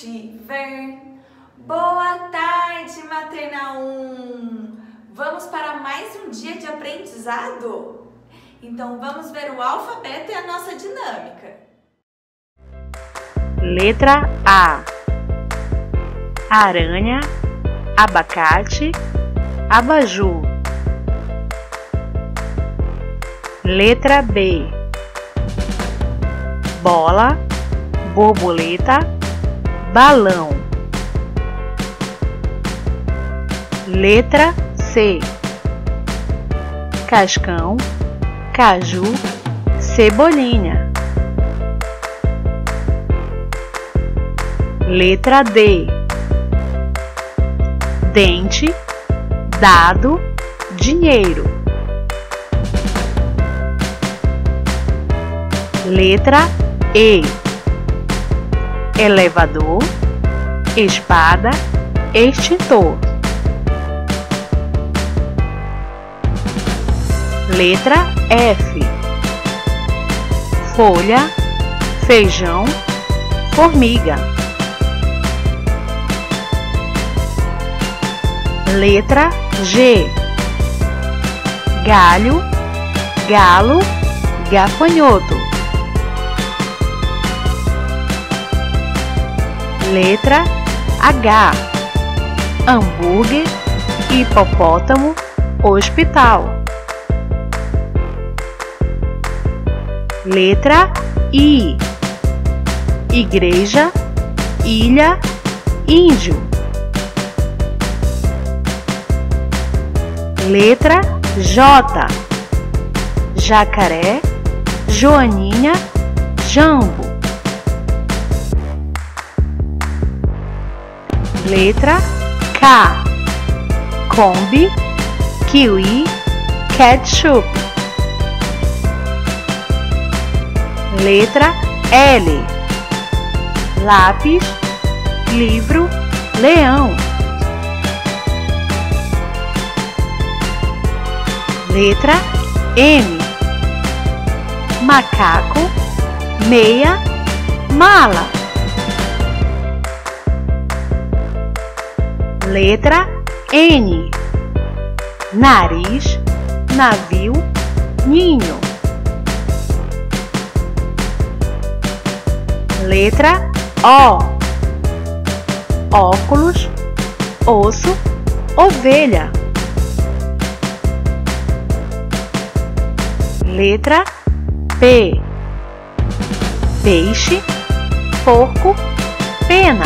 te ver. Boa tarde, Maternal 1! Vamos para mais um dia de aprendizado? Então vamos ver o alfabeto e a nossa dinâmica. Letra A Aranha, abacate, abajur. Letra B Bola, borboleta, balão. Letra C Cascão, caju, cebolinha. Letra D Dente, dado, dinheiro. Letra E. Elevador, espada, extintor. Letra F. Folha, feijão, formiga. Letra G. Galho, galo, gafanhoto. Letra H. Hambúrguer, hipopótamo, hospital. Letra I. Igreja, ilha, índio. Letra J. Jacaré, Joaninha, Jambo. Letra K. Kombi, kiwi, ketchup. Letra L. Lápis, livro, leão. Letra M. Macaco, meia, mala. Letra N. Nariz, navio, ninho. Letra O. Óculos, osso, ovelha. Letra P. Peixe, porco, pena.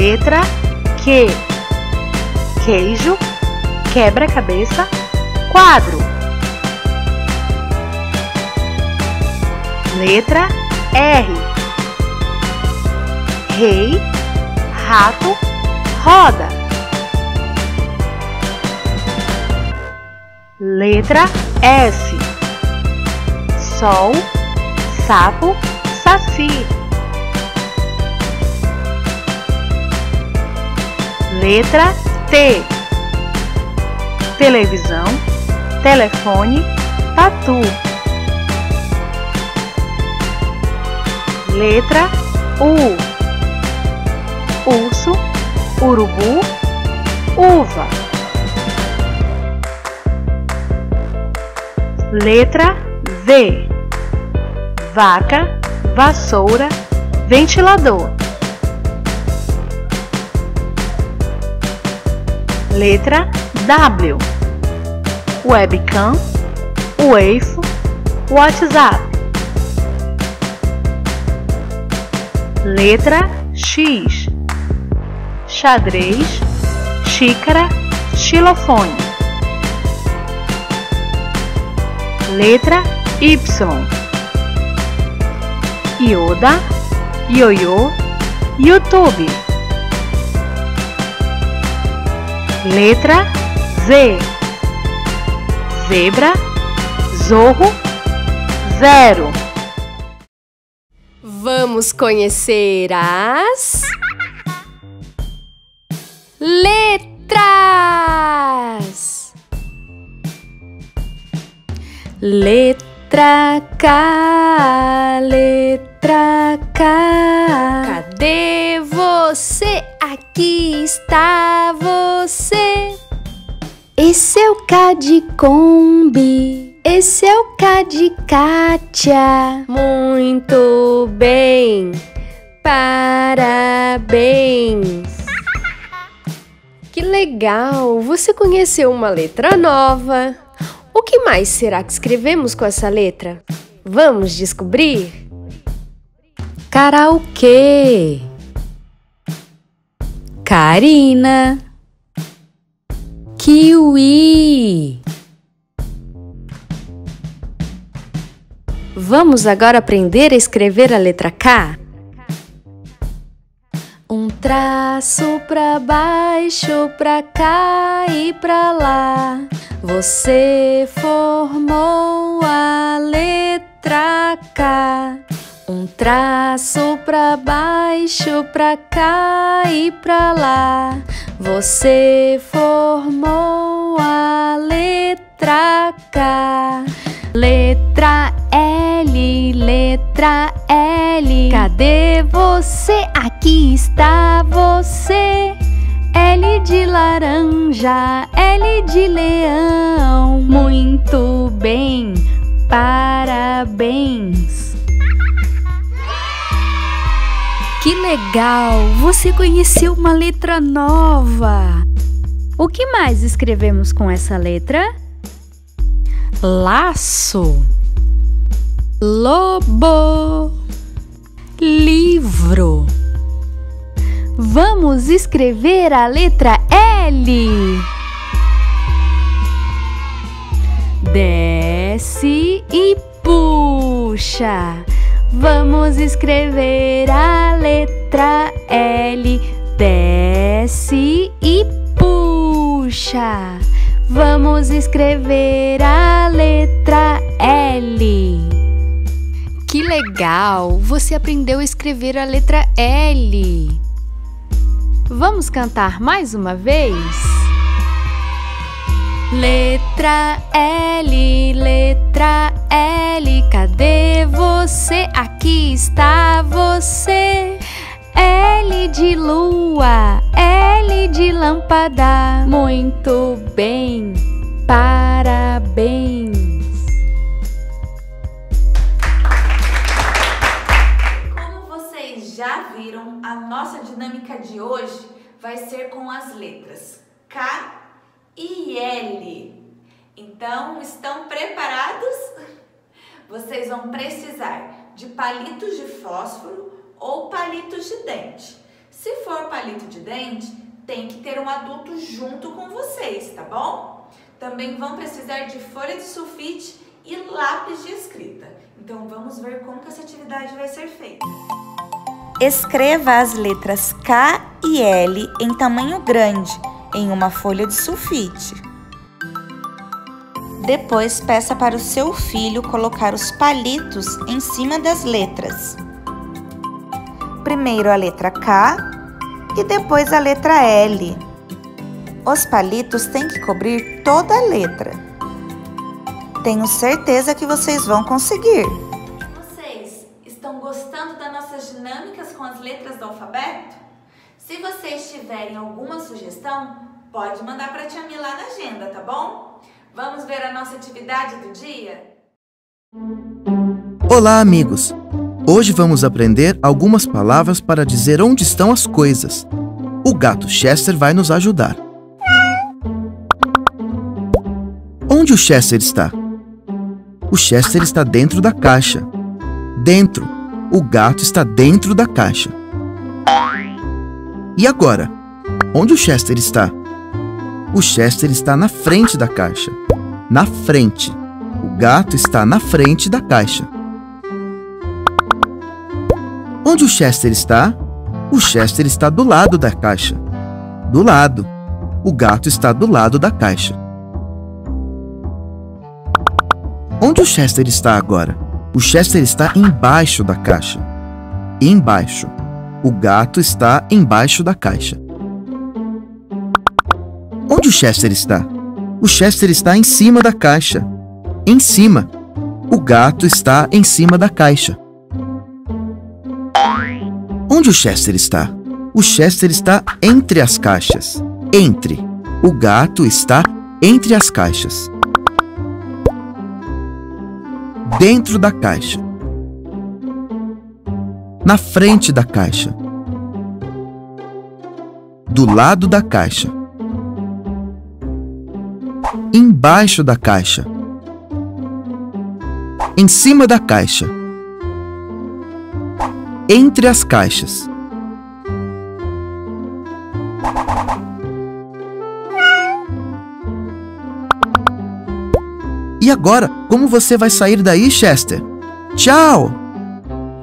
Letra Q. Queijo, quebra-cabeça, quadro. Letra R. Rei, rato, roda. Letra S. Sol, sapo, saci. Letra T. Televisão, telefone, tatu. Letra U. Urso, urubu, uva. Letra V. Vaca, vassoura, ventilador. Letra W. Webcam, Wave, WhatsApp. Letra X. Xadrez, xícara, xilofone. Letra Y. Yoda, ioiô, YouTube. Letra Z. Zebra, zorro, zero. Vamos conhecer as letras. Letra K, letra K. Cadê você? Aqui está você. Esse é o K de Kombi. Esse é o K de Kátia. Muito bem. Parabéns. Que legal! Você conheceu uma letra nova. O que mais será que escrevemos com essa letra? Vamos descobrir? Karaokê. Karina. Kiwi. Vamos agora aprender a escrever a letra K? Um traço pra baixo, pra cá e pra lá. Você formou a letra K. Um traço pra baixo, pra cá e pra lá. Você formou a letra K. Letra L, letra L. Cadê você? Aqui está você. L de laranja, L de leão. Muito bem, parabéns. Que legal! Você conheceu uma letra nova. O que mais escrevemos com essa letra? Laço, lobo, livro. Vamos escrever a letra L. Desce e puxa. Vamos escrever a letra L. Desce e puxa. Vamos escrever a letra L. Que legal! Você aprendeu a escrever a letra L. Vamos cantar mais uma vez? Letra L, letra L, cadê você? Lâmpada. Muito bem, parabéns. Como vocês já viram, a nossa dinâmica de hoje vai ser com as letras K e L. Então, estão preparados? Vocês vão precisar de palitos de fósforo ou palitos de dente. Se for palito de dente, tem que ter um adulto junto com vocês, tá bom? Também vão precisar de folha de sulfite e lápis de escrita. Então, vamos ver como que essa atividade vai ser feita. Escreva as letras K e L em tamanho grande em uma folha de sulfite. Depois, peça para o seu filho colocar os palitos em cima das letras. Primeiro a letra K e depois a letra L. Os palitos têm que cobrir toda a letra. Tenho certeza que vocês vão conseguir. Vocês estão gostando das nossas dinâmicas com as letras do alfabeto? Se vocês tiverem alguma sugestão, pode mandar para a Tia Mi lá na agenda, tá bom? Vamos ver a nossa atividade do dia? Olá, amigos! Hoje vamos aprender algumas palavras para dizer onde estão as coisas. O gato Chester vai nos ajudar. Onde o Chester está? O Chester está dentro da caixa. Dentro. O gato está dentro da caixa. E agora? Onde o Chester está? O Chester está na frente da caixa. Na frente. O gato está na frente da caixa. Onde o Chester está? O Chester está do lado da caixa. Do lado. O gato está do lado da caixa. Onde o Chester está agora? O Chester está embaixo da caixa. Embaixo. O gato está embaixo da caixa. Onde o Chester está? O Chester está em cima da caixa. Em cima. O gato está em cima da caixa. Onde o Chester está? O Chester está entre as caixas. Entre. O gato está entre as caixas. Dentro da caixa. Na frente da caixa. Do lado da caixa. Embaixo da caixa. Em cima da caixa. Entre as caixas. E agora, como você vai sair daí, Chester? Tchau!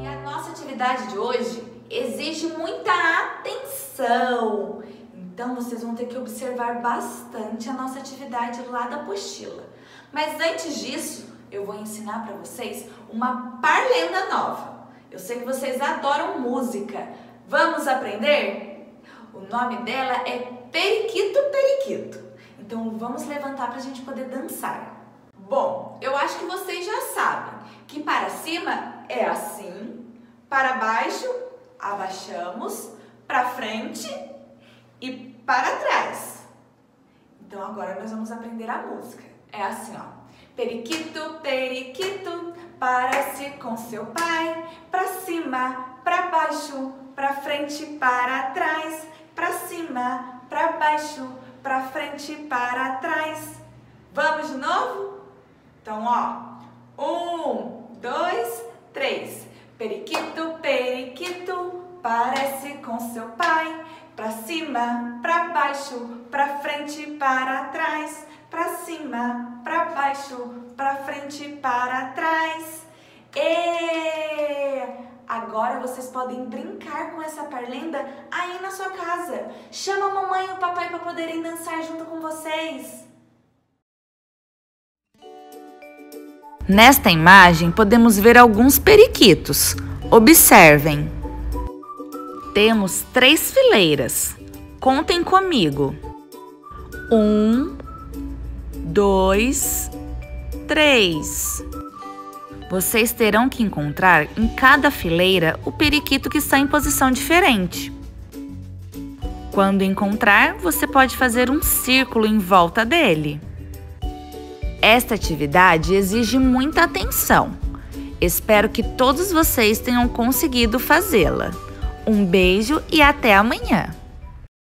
E a nossa atividade de hoje exige muita atenção. Então vocês vão ter que observar bastante a nossa atividade lá da apostila. Mas antes disso, eu vou ensinar para vocês uma parlenda nova. Eu sei que vocês adoram música. Vamos aprender? O nome dela é Periquito Periquito. Então vamos levantar para a gente poder dançar. Bom, eu acho que vocês já sabem que para cima é assim, para baixo abaixamos, para frente e para trás. Então agora nós vamos aprender a música. É assim, ó. Periquito, periquito, parece com seu pai, para cima, para baixo, para frente, para trás, para cima, para baixo, para frente, para trás. Vamos de novo? Então, ó, um, dois, três. Periquito, periquito, parece com seu pai. Pra cima, pra baixo, pra frente, para trás. Pra cima, pra baixo, pra frente, para trás. E agora vocês podem brincar com essa parlenda aí na sua casa. Chama a mamãe e o papai para poderem dançar junto com vocês. Nesta imagem podemos ver alguns periquitos. Observem. Temos três fileiras. Contem comigo. Um, dois, três. Vocês terão que encontrar em cada fileira o periquito que está em posição diferente. Quando encontrar, você pode fazer um círculo em volta dele. Esta atividade exige muita atenção. Espero que todos vocês tenham conseguido fazê-la. Um beijo e até amanhã!